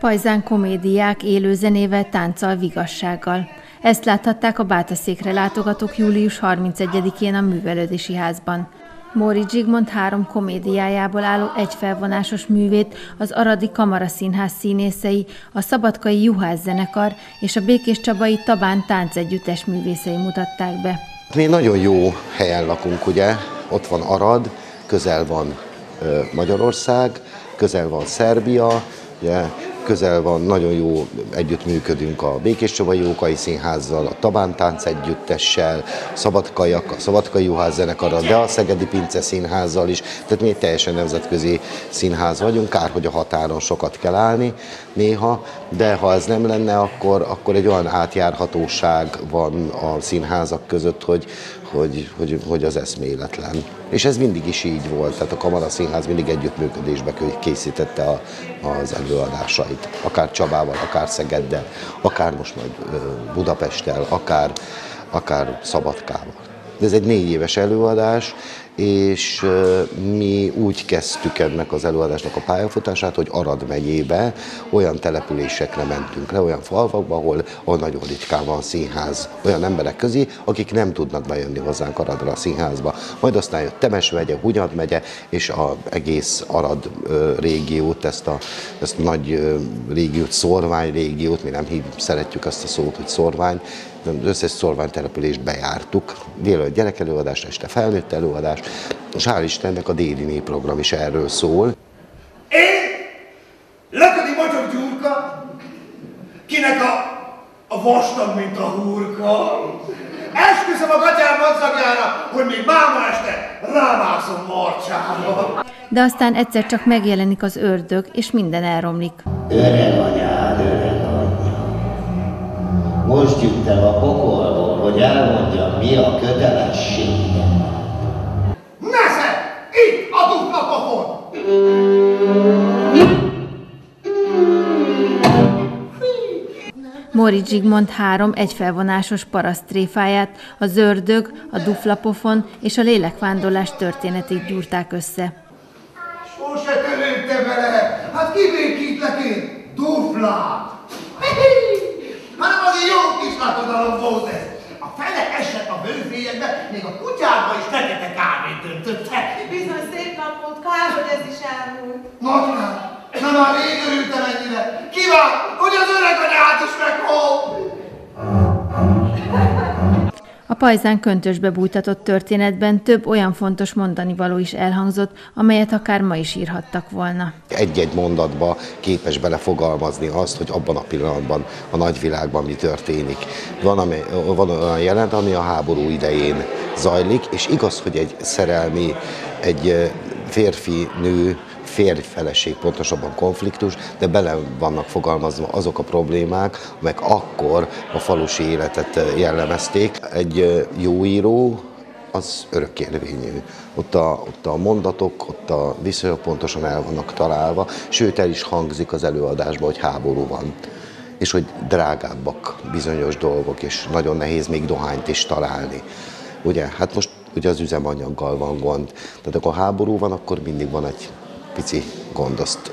Pajzán komédiák élő zenével, tánccal, vigassággal. Ezt láthatták a Bátaszékre látogatók július 31-én a Művelődési Házban. Móri Zsigmond három komédiájából álló egyfelvonásos művét az Aradi Kamara Színház színészei, a Szabadkai Juhász zenekar és a Békés Csabai Tabán táncegyüttes művészei mutatták be. Mi nagyon jó helyen lakunk, ugye? Ott van Arad, közel van Magyarország, közel van Szerbia, ugye közel van, nagyon jó együttműködünk a Békés Csabai Jókai Színházzal, a Tabán Tánc Együttessel, a Szabadkai, a Szabadkai Juhász zenekarral, de a Szegedi Pince Színházzal is, tehát mi egy teljesen nemzetközi színház vagyunk, kár, hogy a határon sokat kell állni néha, de ha ez nem lenne, akkor, akkor egy olyan átjárhatóság van a színházak között, hogy, hogy, hogy, hogy az eszméletlen. És ez mindig is így volt, tehát a Kamara Színház mindig együttműködésbe készítette a, az előadásait, akár Csabával, akár Szegeddel, akár most majd Budapesttel, akár, akár Szabadkával. De ez egy négy éves előadás, és mi úgy kezdtük ennek az előadásnak a pályafutását, hogy Arad megyébe olyan településekre mentünk le, olyan falvakba, ahol, ahol nagyon ritkán van színház, olyan emberek közé, akik nem tudnak bejönni hozzánk Aradra a színházba. Majd aztán jött Temes megye, Hunyad megye, és az egész Arad régiót, ezt a, ezt a nagy régiót, szorvány régiót, mi nem hív, szeretjük azt a szót, hogy szorvány, az összes szorványtelepülést bejártuk, délelőtt gyerekelőadás, este felnőtt előadás, és hál' Istennek a déli népprogram is erről szól. Én, Löködi Magyar Gyurka, kinek a, a vastag, mint a hurka, esküszöm a gatyám madzagjára, hogy még máma este rámászom marcsára. De aztán egyszer csak megjelenik az ördög, és minden elromlik. Öreg anyád, öreg most jut el a pokolból, hogy elmondja, mi a kötelessége. Mori Zsigmond három egyfelvonásos parasztréfáját, a zördög, a duflapofon és a lélekvándorlás történetét gyúrták össze. Sose törődte vele! Hát kibékítlek én! Duflát! hanem az jó kis lakodalom volt ez. A fele esett a bőfélyekbe, még a kutyába is fekete kávét öntöttek. Bizony szép nap volt, kár, hogy ez is elmúlt. Nagymár, na már rég örültem ennyire. Kíván, hogy az öreg meghol. A pajzán köntösbe bújtatott történetben több olyan fontos mondani való is elhangzott, amelyet akár ma is írhattak volna. Egy-egy mondatba képes belefogalmazni azt, hogy abban a pillanatban a nagyvilágban mi történik. Van, ami, van olyan jelent, ami a háború idején zajlik, és igaz, hogy egy szerelmi, egy férfi-nő férj-feleség, pontosabban konfliktus, de bele vannak fogalmazva azok a problémák, amelyek akkor a falusi életet jellemezték. Egy jó író, az örökérvényű. Ott a, ott a mondatok, ott a viszonyok pontosan el vannak találva, sőt el is hangzik az előadásban, hogy háború van és hogy drágábbak bizonyos dolgok, és nagyon nehéz még dohányt is találni. Ugye, hát most ugye az üzemanyaggal van gond. Tehát akkor háború van, akkor mindig van egy pici gond, azt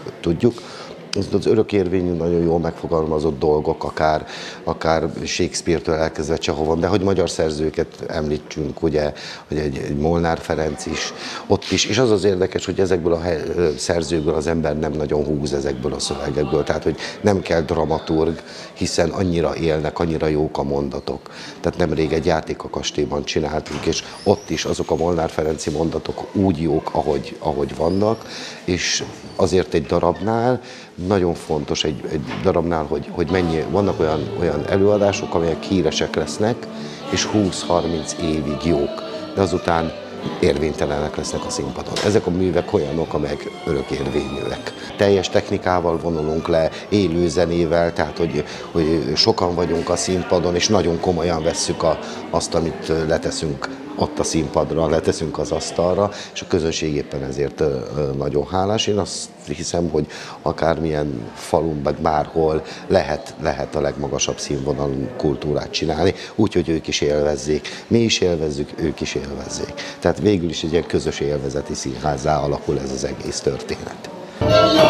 tudjuk. Az örökérvényű, nagyon jól megfogalmazott dolgok, akár, akár Shakespeare-től elkezdve Csehovon, de hogy magyar szerzőket említsünk, ugye, hogy egy, egy Molnár Ferenc is, ott is, és az az érdekes, hogy ezekből a szerzőből az ember nem nagyon húz ezekből a szövegekből, tehát hogy nem kell dramaturg, hiszen annyira élnek, annyira jók a mondatok. Tehát nemrég egy játék a kastélyban csináltunk, és ott is azok a Molnár Ferenci mondatok úgy jók, ahogy, ahogy vannak, és azért egy darabnál nagyon fontos egy, egy darabnál, hogy, hogy mennyi, vannak olyan, olyan előadások, amelyek híresek lesznek, és 20-30 évig jók, de azután érvénytelenek lesznek a színpadon. Ezek a művek olyanok, amelyek örökérvényűek. Teljes technikával vonulunk le, élő zenével, tehát hogy, hogy sokan vagyunk a színpadon, és nagyon komolyan vesszük a, azt, amit leteszünk ott a színpadra, leteszünk az asztalra, és a közönség éppen ezért nagyon hálás. Én azt hiszem, hogy akármilyen falun, meg bárhol lehet, lehet a legmagasabb színvonalú kultúrát csinálni, úgyhogy ők is élvezzék, mi is élvezzük, ők is élvezzék. Tehát végül is egy ilyen közös élvezeti színházzá alakul ez az egész történet. Yeah!